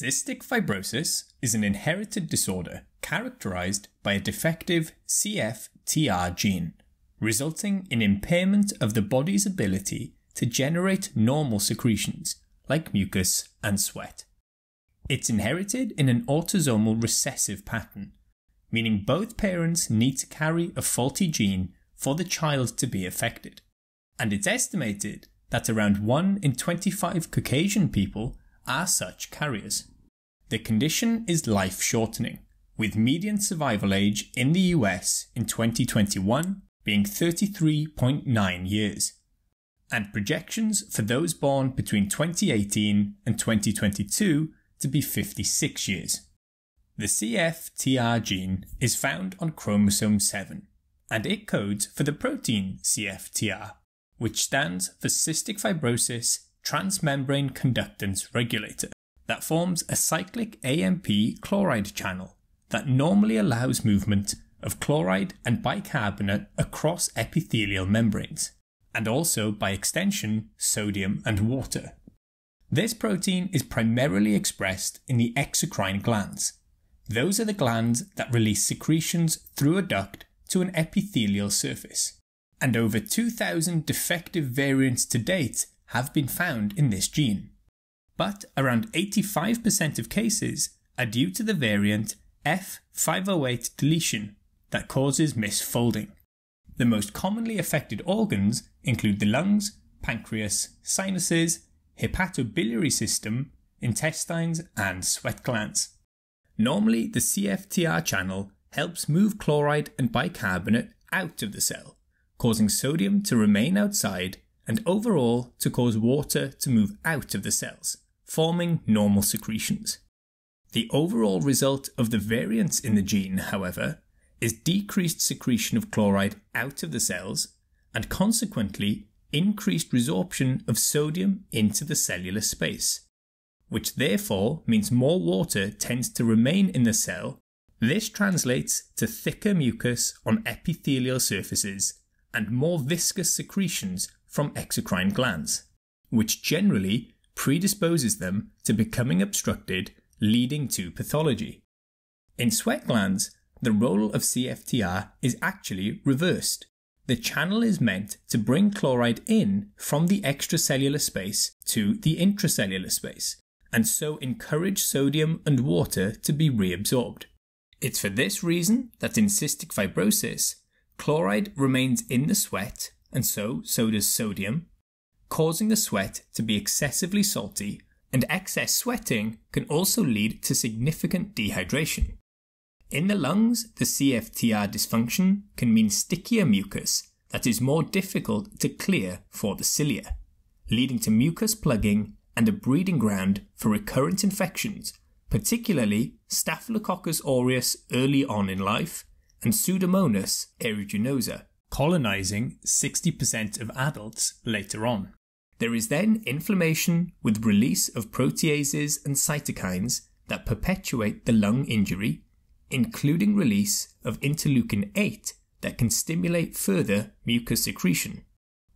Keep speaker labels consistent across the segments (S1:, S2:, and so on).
S1: Cystic fibrosis is an inherited disorder characterized by a defective CFTR gene, resulting in impairment of the body's ability to generate normal secretions like mucus and sweat. It's inherited in an autosomal recessive pattern, meaning both parents need to carry a faulty gene for the child to be affected. And it's estimated that around 1 in 25 Caucasian people are such carriers. The condition is life shortening, with median survival age in the US in 2021 being 33.9 years, and projections for those born between 2018 and 2022 to be 56 years. The CFTR gene is found on chromosome 7, and it codes for the protein CFTR, which stands for cystic fibrosis transmembrane conductance regulator that forms a cyclic AMP chloride channel that normally allows movement of chloride and bicarbonate across epithelial membranes, and also by extension sodium and water. This protein is primarily expressed in the exocrine glands. Those are the glands that release secretions through a duct to an epithelial surface. And over 2,000 defective variants to date have been found in this gene. But around 85% of cases are due to the variant F508 deletion that causes misfolding. The most commonly affected organs include the lungs, pancreas, sinuses, hepatobiliary system, intestines, and sweat glands. Normally, the CFTR channel helps move chloride and bicarbonate out of the cell, causing sodium to remain outside and overall to cause water to move out of the cells, forming normal secretions. The overall result of the variance in the gene, however, is decreased secretion of chloride out of the cells and consequently increased resorption of sodium into the cellular space, which therefore means more water tends to remain in the cell. This translates to thicker mucus on epithelial surfaces and more viscous secretions from exocrine glands, which generally predisposes them to becoming obstructed, leading to pathology. In sweat glands, the role of CFTR is actually reversed. The channel is meant to bring chloride in from the extracellular space to the intracellular space, and so encourage sodium and water to be reabsorbed. It's for this reason that in cystic fibrosis, chloride remains in the sweat and so so does sodium, causing the sweat to be excessively salty, and excess sweating can also lead to significant dehydration. In the lungs, the CFTR dysfunction can mean stickier mucus that is more difficult to clear for the cilia, leading to mucus plugging and a breeding ground for recurrent infections, particularly Staphylococcus aureus early on in life and Pseudomonas aeruginosa, colonizing 60% of adults later on. There is then inflammation with release of proteases and cytokines that perpetuate the lung injury, including release of interleukin 8 that can stimulate further mucus secretion,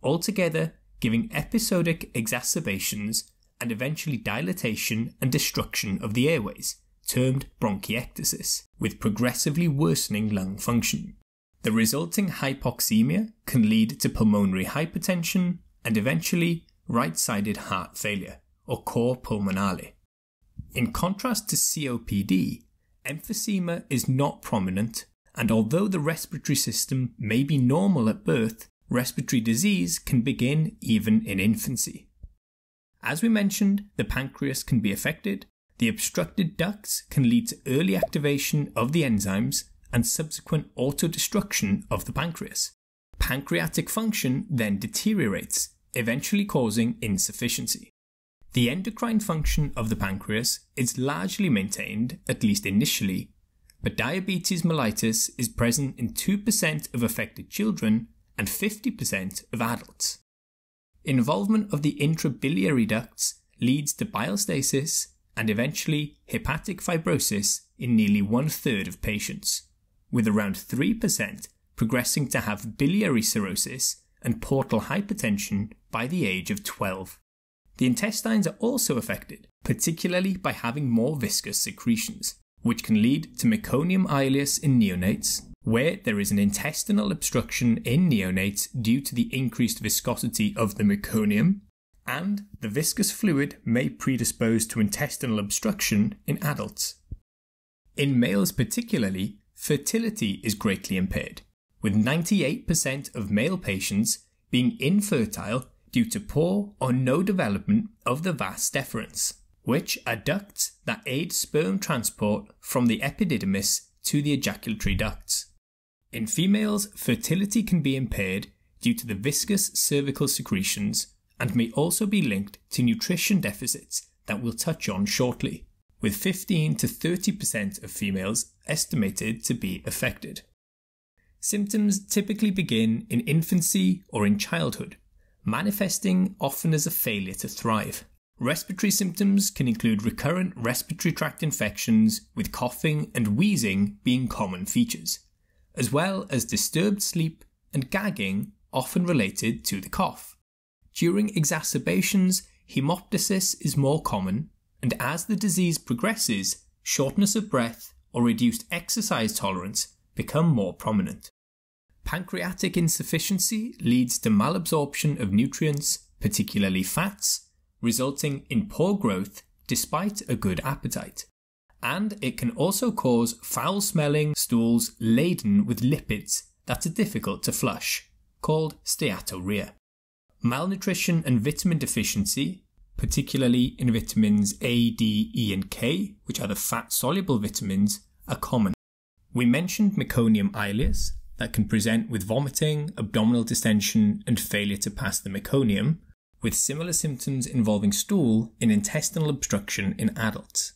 S1: altogether giving episodic exacerbations and eventually dilatation and destruction of the airways, termed bronchiectasis, with progressively worsening lung function. The resulting hypoxemia can lead to pulmonary hypertension and eventually right sided heart failure, or cor pulmonale. In contrast to COPD, emphysema is not prominent, and although the respiratory system may be normal at birth, respiratory disease can begin even in infancy. As we mentioned, the pancreas can be affected, the obstructed ducts can lead to early activation of the enzymes and subsequent autodestruction of the pancreas. Pancreatic function then deteriorates, eventually causing insufficiency. The endocrine function of the pancreas is largely maintained, at least initially, but diabetes mellitus is present in 2% of affected children and 50% of adults. Involvement of the intrabiliary ducts leads to bile stasis and eventually hepatic fibrosis in nearly one third of patients with around 3% progressing to have biliary cirrhosis and portal hypertension by the age of 12. The intestines are also affected, particularly by having more viscous secretions, which can lead to meconium ileus in neonates, where there is an intestinal obstruction in neonates due to the increased viscosity of the meconium, and the viscous fluid may predispose to intestinal obstruction in adults. In males, particularly, fertility is greatly impaired, with 98% of male patients being infertile due to poor or no development of the vas deferens, which are ducts that aid sperm transport from the epididymis to the ejaculatory ducts. In females, fertility can be impaired due to the viscous cervical secretions and may also be linked to nutrition deficits that we'll touch on shortly, with 15 to 30% of females estimated to be affected. Symptoms typically begin in infancy or in childhood, manifesting often as a failure to thrive. Respiratory symptoms can include recurrent respiratory tract infections, with coughing and wheezing being common features, as well as disturbed sleep and gagging, often related to the cough. During exacerbations, hemoptysis is more common, and as the disease progresses, shortness of breath or reduced exercise tolerance become more prominent. Pancreatic insufficiency leads to malabsorption of nutrients, particularly fats, resulting in poor growth despite a good appetite. And it can also cause foul smelling stools laden with lipids that are difficult to flush, called steatorrhea. Malnutrition and vitamin deficiency, particularly in vitamins A, D, E, and K, which are the fat soluble vitamins, are common. We mentioned meconium ileus, that can present with vomiting, abdominal distension, and failure to pass the meconium, with similar symptoms involving stool in intestinal obstruction in adults.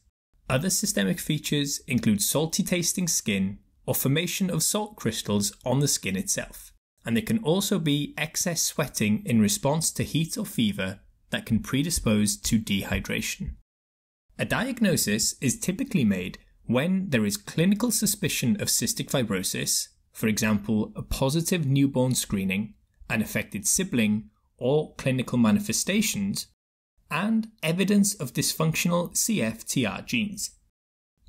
S1: Other systemic features include salty tasting skin or formation of salt crystals on the skin itself and there can also be excess sweating in response to heat or fever that can predispose to dehydration. A diagnosis is typically made when there is clinical suspicion of cystic fibrosis, for example, a positive newborn screening, an affected sibling, or clinical manifestations, and evidence of dysfunctional CFTR genes.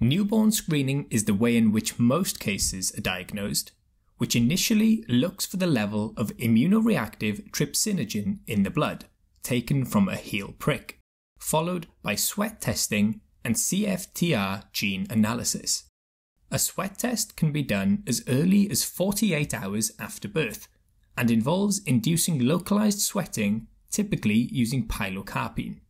S1: Newborn screening is the way in which most cases are diagnosed, which initially looks for the level of immunoreactive trypsinogen in the blood, taken from a heel prick, followed by sweat testing and CFTR gene analysis. A sweat test can be done as early as 48 hours after birth and involves inducing localized sweating, typically using pilocarpine,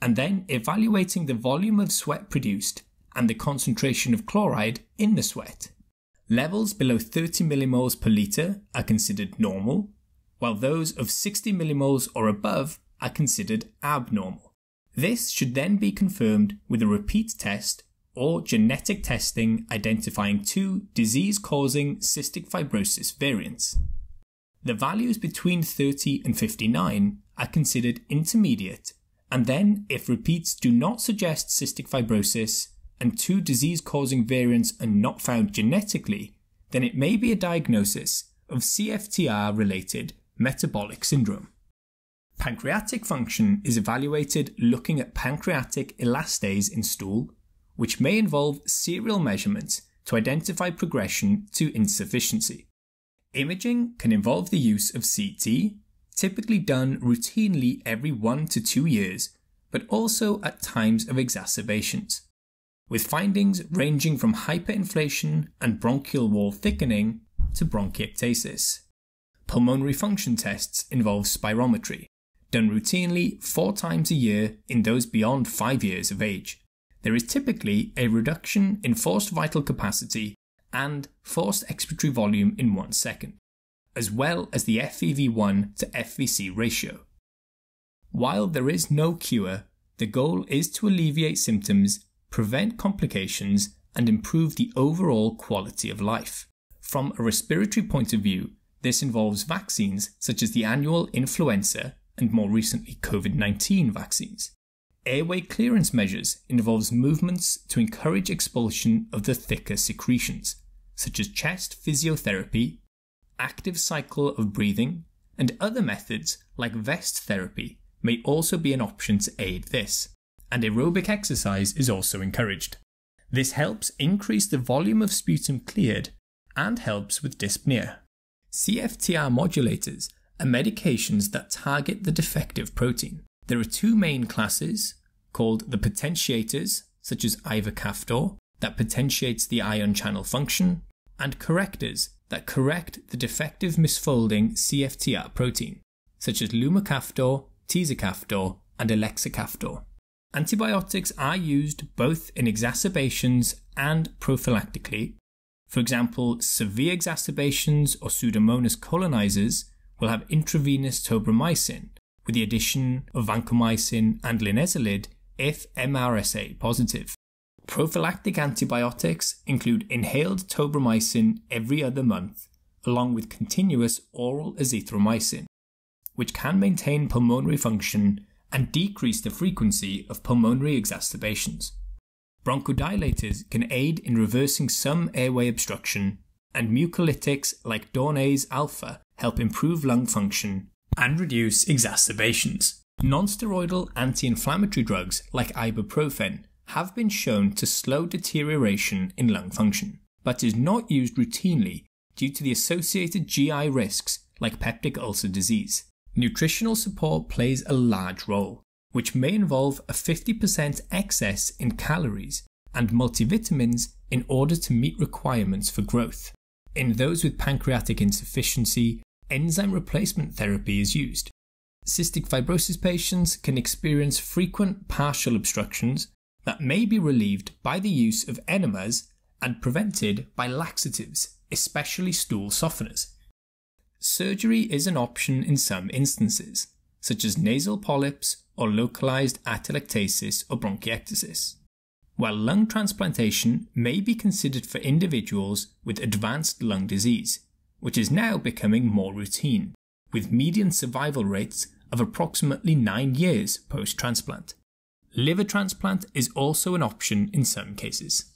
S1: and then evaluating the volume of sweat produced and the concentration of chloride in the sweat. Levels below 30 millimoles per litre are considered normal, while those of 60 millimoles or above are considered abnormal. This should then be confirmed with a repeat test or genetic testing identifying two disease causing cystic fibrosis variants. The values between 30 and 59 are considered intermediate, and then, if repeats do not suggest cystic fibrosis, and two disease causing variants are not found genetically, then it may be a diagnosis of CFTR related metabolic syndrome. Pancreatic function is evaluated looking at pancreatic elastase in stool, which may involve serial measurements to identify progression to insufficiency. Imaging can involve the use of CT, typically done routinely every one to two years, but also at times of exacerbations with findings ranging from hyperinflation and bronchial wall thickening to bronchiectasis. Pulmonary function tests involve spirometry, done routinely four times a year in those beyond five years of age. There is typically a reduction in forced vital capacity and forced expiratory volume in one second, as well as the FEV1 to FVC ratio. While there is no cure, the goal is to alleviate symptoms prevent complications, and improve the overall quality of life. From a respiratory point of view, this involves vaccines such as the annual influenza and more recently COVID 19 vaccines. Airway clearance measures involves movements to encourage expulsion of the thicker secretions, such as chest physiotherapy, active cycle of breathing, and other methods like vest therapy may also be an option to aid this, and aerobic exercise is also encouraged. This helps increase the volume of sputum cleared and helps with dyspnea. CFTR modulators are medications that target the defective protein. There are two main classes called the potentiators, such as ivacaftor, that potentiates the ion channel function, and correctors that correct the defective misfolding CFTR protein, such as lumacaftor, tezacaftor, and elexacaftor. Antibiotics are used both in exacerbations and prophylactically. For example, severe exacerbations or Pseudomonas colonizers will have intravenous tobramycin with the addition of vancomycin and linezolid if MRSA positive. Prophylactic antibiotics include inhaled tobramycin every other month, along with continuous oral azithromycin, which can maintain pulmonary function and decrease the frequency of pulmonary exacerbations. Bronchodilators can aid in reversing some airway obstruction, and mucolytics like Dornase alpha help improve lung function and reduce exacerbations. Nonsteroidal anti inflammatory drugs like ibuprofen have been shown to slow deterioration in lung function, but is not used routinely due to the associated GI risks like peptic ulcer disease. Nutritional support plays a large role, which may involve a 50% excess in calories and multivitamins in order to meet requirements for growth. In those with pancreatic insufficiency, enzyme replacement therapy is used. Cystic fibrosis patients can experience frequent partial obstructions that may be relieved by the use of enemas and prevented by laxatives, especially stool softeners. Surgery is an option in some instances, such as nasal polyps or localized atelectasis or bronchiectasis, while lung transplantation may be considered for individuals with advanced lung disease, which is now becoming more routine, with median survival rates of approximately 9 years post transplant. Liver transplant is also an option in some cases.